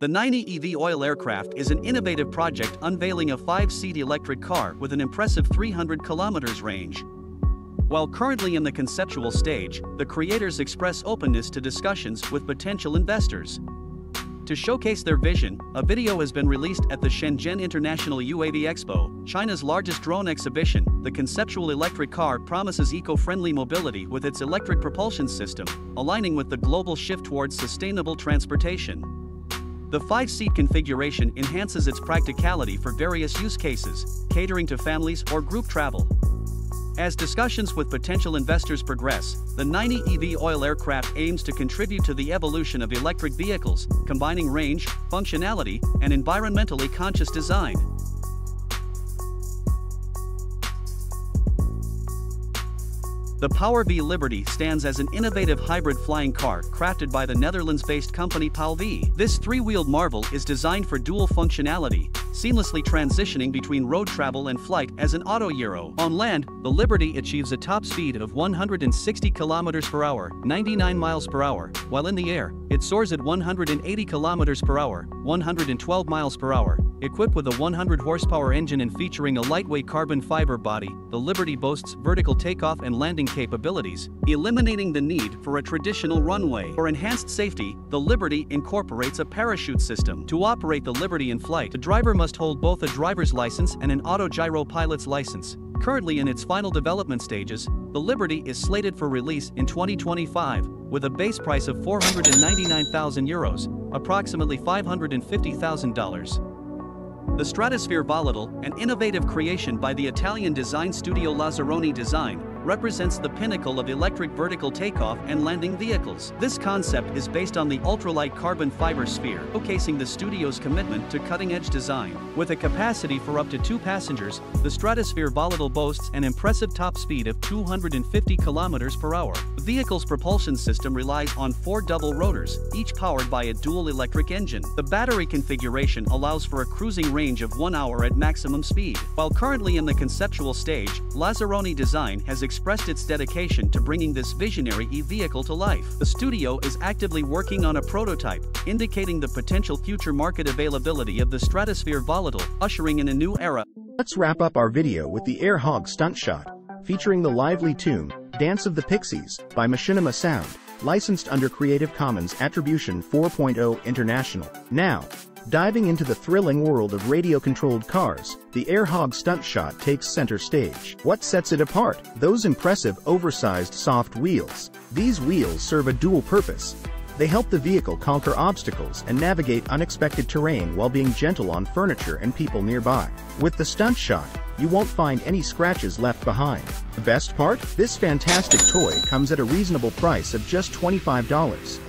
The 90 eVTOL Aircraft is an innovative project unveiling a five-seat electric car with an impressive 300 kilometers range. While currently in the conceptual stage, the creators express openness to discussions with potential investors. To showcase their vision, a video has been released at the Shenzhen International UAV Expo, China's largest drone exhibition. The conceptual electric car promises eco-friendly mobility with its electric propulsion system, aligning with the global shift towards sustainable transportation. The five-seat configuration enhances its practicality for various use cases, catering to families or group travel. As discussions with potential investors progress, the 90 eVTOL aircraft aims to contribute to the evolution of electric vehicles, combining range, functionality, and environmentally conscious design. The PAL-V Liberty stands as an innovative hybrid flying car crafted by the Netherlands-based company PAL-V. This three-wheeled marvel is designed for dual functionality, seamlessly transitioning between road travel and flight as an auto-gyro. On land, the Liberty achieves a top speed of 160 km per hour, 99 miles per hour, while in the air, it soars at 180 km per hour, 112 miles per hour, Equipped with a 100 horsepower engine and featuring a lightweight carbon fiber body, the Liberty boasts vertical takeoff and landing capabilities, eliminating the need for a traditional runway. For enhanced safety, the Liberty incorporates a parachute system. To operate the Liberty in flight, the driver must hold both a driver's license and an auto-gyro pilot's license. Currently in its final development stages, the Liberty is slated for release in 2025, with a base price of 499,000 euros, approximately $550,000. The Stratosphere Volatile, an innovative creation by the Italian design studio Lazzaroni Design, represents the pinnacle of electric vertical takeoff and landing vehicles. This concept is based on the ultralight carbon fiber sphere, showcasing the studio's commitment to cutting-edge design. With a capacity for up to two passengers, the Stratosphere Volatile boasts an impressive top speed of 250 km per hour. The vehicle's propulsion system relies on four double rotors, each powered by a dual electric engine. The battery configuration allows for a cruising range of one hour at maximum speed. While currently in the conceptual stage, Lazzaroni Design has expressed its dedication to bringing this visionary e-vehicle to life. The studio is actively working on a prototype, indicating the potential future market availability of the Stratosphere Volatile, ushering in a new era. Let's wrap up our video with the Air Hog stunt shot, featuring the lively tune, Dance of the Pixies, by Machinima Sound, licensed under Creative Commons Attribution 4.0 International. Now, Diving into the thrilling world of radio-controlled cars, the Air Hog stunt shot takes center stage. What sets it apart? Those impressive oversized soft wheels. These wheels serve a dual purpose. They help the vehicle conquer obstacles and navigate unexpected terrain while being gentle on furniture and people nearby. With the stunt shot, you won't find any scratches left behind. The best part? This fantastic toy comes at a reasonable price of just $25.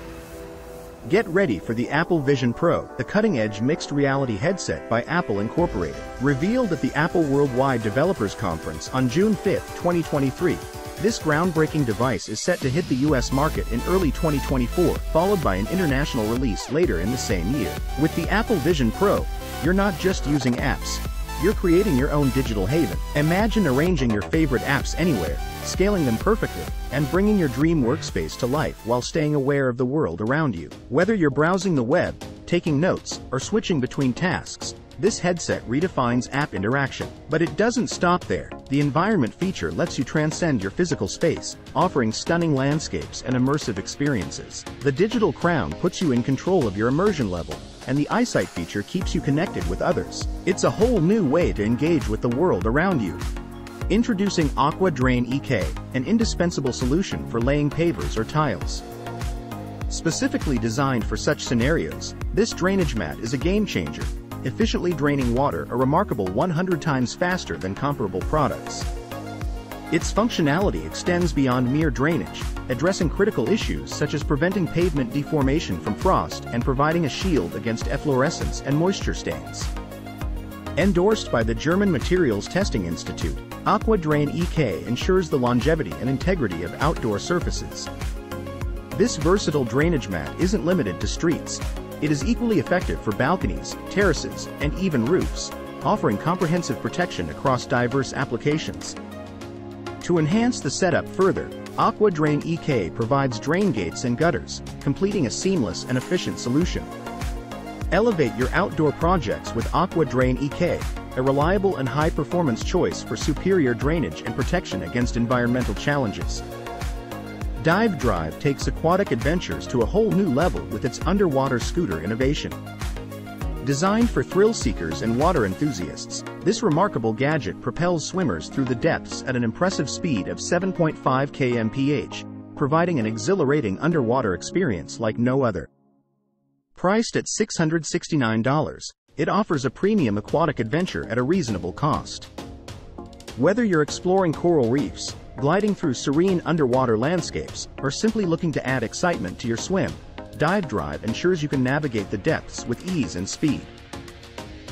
Get ready for the Apple Vision Pro, the cutting-edge mixed reality headset by Apple Incorporated. Revealed at the Apple Worldwide Developers Conference on June 5, 2023, this groundbreaking device is set to hit the US market in early 2024, followed by an international release later in the same year. With the Apple Vision Pro, you're not just using apps, you're creating your own digital haven. Imagine arranging your favorite apps anywhere, scaling them perfectly, and bringing your dream workspace to life while staying aware of the world around you. Whether you're browsing the web, taking notes, or switching between tasks, this headset redefines app interaction. But it doesn't stop there. The environment feature lets you transcend your physical space, offering stunning landscapes and immersive experiences. The digital crown puts you in control of your immersion level, and the eyesight feature keeps you connected with others. It's a whole new way to engage with the world around you. Introducing AquaDrain EK, an indispensable solution for laying pavers or tiles. Specifically designed for such scenarios, this drainage mat is a game changer, efficiently draining water a remarkable 100 times faster than comparable products. Its functionality extends beyond mere drainage, addressing critical issues such as preventing pavement deformation from frost and providing a shield against efflorescence and moisture stains. Endorsed by the German Materials Testing Institute, AquaDrain EK ensures the longevity and integrity of outdoor surfaces. This versatile drainage mat isn't limited to streets. It is equally effective for balconies, terraces, and even roofs, offering comprehensive protection across diverse applications. To enhance the setup further, AquaDrain EK provides drain gates and gutters, completing a seamless and efficient solution. Elevate your outdoor projects with AquaDrain EK, a reliable and high-performance choice for superior drainage and protection against environmental challenges. DiveDrive takes aquatic adventures to a whole new level with its underwater scooter innovation. Designed for thrill seekers and water enthusiasts, this remarkable gadget propels swimmers through the depths at an impressive speed of 7.5 kmph, providing an exhilarating underwater experience like no other. Priced at $669, it offers a premium aquatic adventure at a reasonable cost. Whether you're exploring coral reefs, gliding through serene underwater landscapes, or simply looking to add excitement to your swim, DiveDrive ensures you can navigate the depths with ease and speed.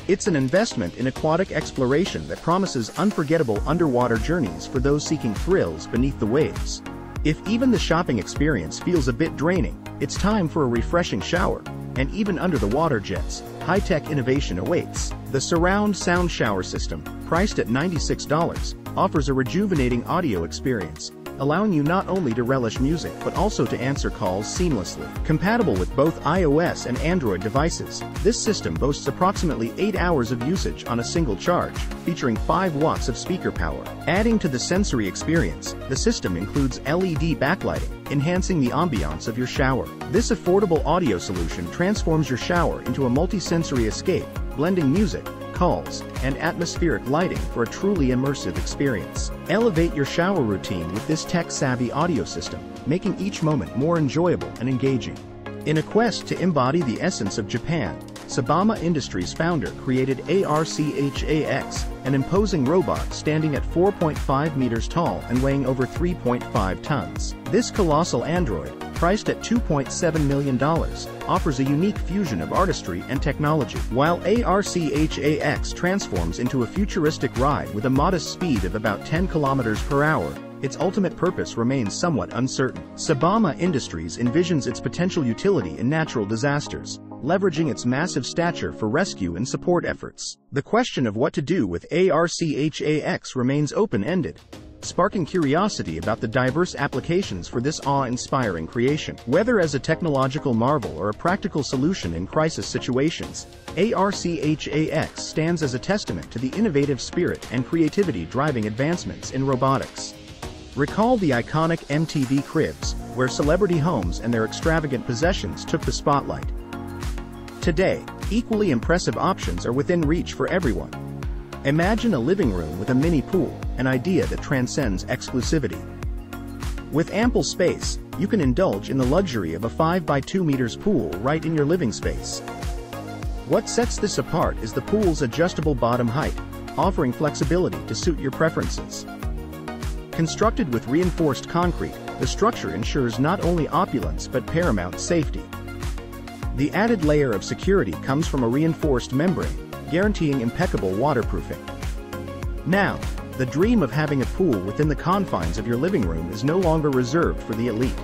It's an investment in aquatic exploration that promises unforgettable underwater journeys for those seeking thrills beneath the waves. If even the shopping experience feels a bit draining, it's time for a refreshing shower, and even under the water jets, high-tech innovation awaits. The surround sound shower system, priced at $96, offers a rejuvenating audio experience, allowing you not only to relish music but also to answer calls seamlessly. Compatible with both iOS and Android devices, this system boasts approximately 8 hours of usage on a single charge, featuring 5 watts of speaker power. Adding to the sensory experience, the system includes LED backlighting, enhancing the ambiance of your shower. This affordable audio solution transforms your shower into a multi-sensory escape, blending music, calls, and atmospheric lighting for a truly immersive experience. Elevate your shower routine with this tech-savvy audio system, making each moment more enjoyable and engaging. In a quest to embody the essence of Japan, Tsubame Industries founder created ARCHAX, an imposing robot standing at 4.5 meters tall and weighing over 3.5 tons. This colossal android, priced at $2.7 million, offers a unique fusion of artistry and technology. While ARCHAX transforms into a futuristic ride with a modest speed of about 10 kilometers per hour, its ultimate purpose remains somewhat uncertain. Tsubame Industries envisions its potential utility in natural disasters, leveraging its massive stature for rescue and support efforts. The question of what to do with ARCHAX remains open-ended, sparking curiosity about the diverse applications for this awe-inspiring creation. Whether as a technological marvel or a practical solution in crisis situations, ARCHAX stands as a testament to the innovative spirit and creativity driving advancements in robotics. Recall the iconic MTV cribs, where celebrity homes and their extravagant possessions took the spotlight. Today, equally impressive options are within reach for everyone. Imagine a living room with a mini pool, an idea that transcends exclusivity. With ample space, you can indulge in the luxury of a 5 by 2 meters pool right in your living space. What sets this apart is the pool's adjustable bottom height, offering flexibility to suit your preferences. Constructed with reinforced concrete, the structure ensures not only opulence but paramount safety. The added layer of security comes from a reinforced membrane, guaranteeing impeccable waterproofing. Now, the dream of having a pool within the confines of your living room is no longer reserved for the elite.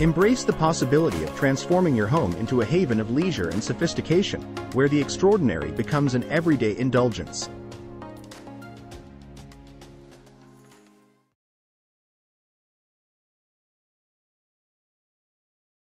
Embrace the possibility of transforming your home into a haven of leisure and sophistication, where the extraordinary becomes an everyday indulgence.